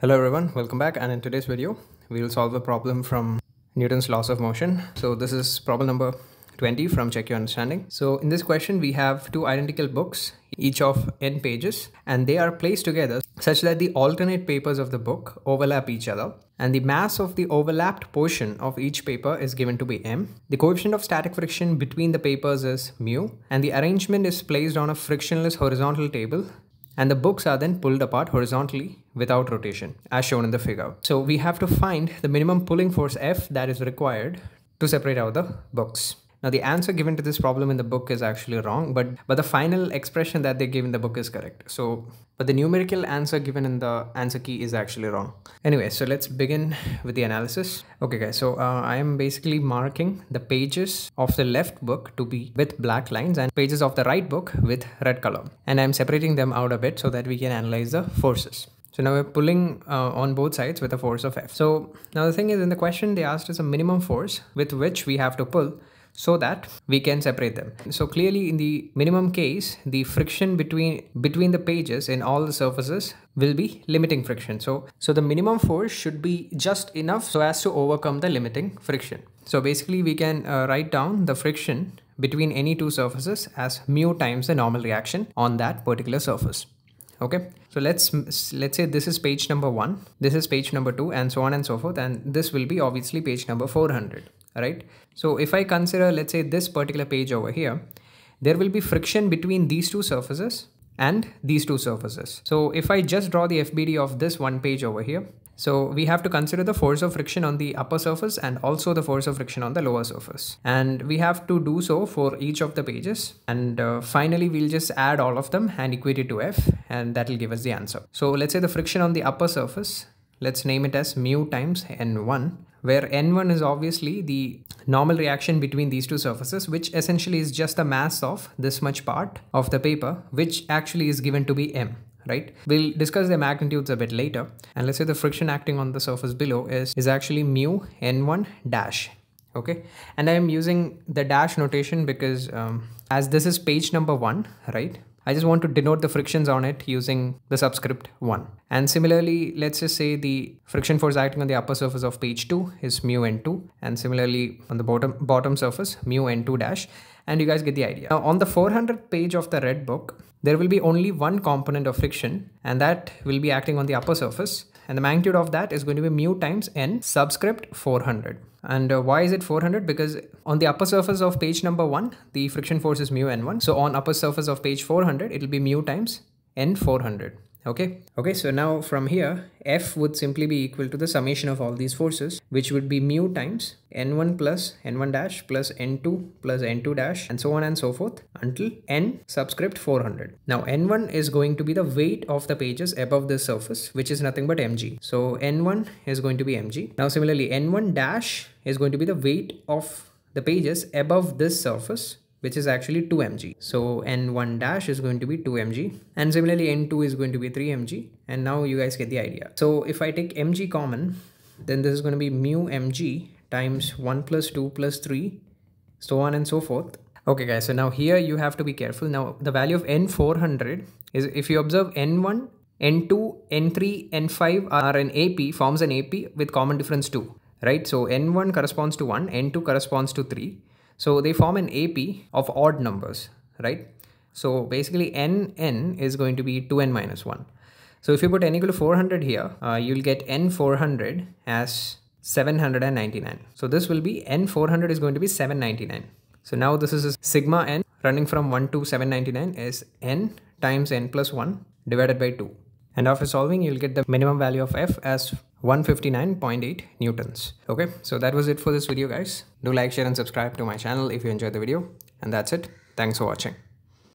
Hello everyone, welcome back and in today's video we will solve a problem from Newton's laws of motion. So this is problem number 20 from Check Your Understanding. So in this question we have two identical books each of n pages and they are placed together such that the alternate papers of the book overlap each other and the mass of the overlapped portion of each paper is given to be m. The coefficient of static friction between the papers is mu and the arrangement is placed on a frictionless horizontal table and the books are then pulled apart horizontally without rotation as shown in the figure. So we have to find the minimum pulling force F that is required to separate out the books. Now the answer given to this problem in the book is actually wrong, but but the final expression that they give in the book is correct. So, but the numerical answer given in the answer key is actually wrong. Anyway, so let's begin with the analysis. Okay guys, so uh, I am basically marking the pages of the left book to be with black lines and pages of the right book with red color. And I'm separating them out a bit so that we can analyze the forces. So now we're pulling uh, on both sides with a force of F. So now the thing is in the question they asked us a minimum force with which we have to pull so that we can separate them. So clearly in the minimum case, the friction between between the pages in all the surfaces will be limiting friction. So, so the minimum force should be just enough so as to overcome the limiting friction. So basically we can uh, write down the friction between any two surfaces as mu times the normal reaction on that particular surface okay so let's let's say this is page number one this is page number two and so on and so forth and this will be obviously page number 400 right so if i consider let's say this particular page over here there will be friction between these two surfaces and these two surfaces so if i just draw the fbd of this one page over here so we have to consider the force of friction on the upper surface and also the force of friction on the lower surface. And we have to do so for each of the pages. And uh, finally, we'll just add all of them and equate it to F and that will give us the answer. So let's say the friction on the upper surface, let's name it as mu times N1 where N1 is obviously the normal reaction between these two surfaces, which essentially is just the mass of this much part of the paper, which actually is given to be M right? We'll discuss the magnitudes a bit later. And let's say the friction acting on the surface below is, is actually mu n1 dash. Okay, and I am using the dash notation because um, as this is page number one, right? I just want to denote the frictions on it using the subscript 1. And similarly, let's just say the friction force acting on the upper surface of page 2 is mu n2 and similarly on the bottom bottom surface mu n2 dash and you guys get the idea. Now on the 400 page of the red book, there will be only one component of friction and that will be acting on the upper surface and the magnitude of that is going to be mu times n subscript 400 and uh, why is it 400 because on the upper surface of page number 1 the friction force is mu n1 so on upper surface of page 400 it will be mu times n 400 okay. Okay so now from here f would simply be equal to the summation of all these forces which would be mu times n1 plus n1 dash plus n2 plus n2 dash and so on and so forth until n subscript 400 now n1 is going to be the weight of the pages above the surface which is nothing but mg so n1 is going to be mg now similarly n1 dash is going to be the weight of the pages above this surface which is actually 2 mg. So n1 dash is going to be 2 mg and similarly n2 is going to be 3 mg and now you guys get the idea. So if I take mg common then this is going to be mu mg times 1 plus 2 plus 3 so on and so forth. Okay guys so now here you have to be careful. Now the value of n400 is if you observe n1 N2, N3, N5 are an AP, forms an AP with common difference 2, right? So N1 corresponds to 1, N2 corresponds to 3. So they form an AP of odd numbers, right? So basically n n is going to be 2n minus 1. So if you put n equal to 400 here, uh, you'll get n400 as 799. So this will be n400 is going to be 799. So now this is sigma n running from 1 to 799 is n times n plus 1 divided by 2. And after solving, you'll get the minimum value of f as 159.8 newtons. Okay, so that was it for this video guys. Do like, share and subscribe to my channel if you enjoyed the video. And that's it. Thanks for watching.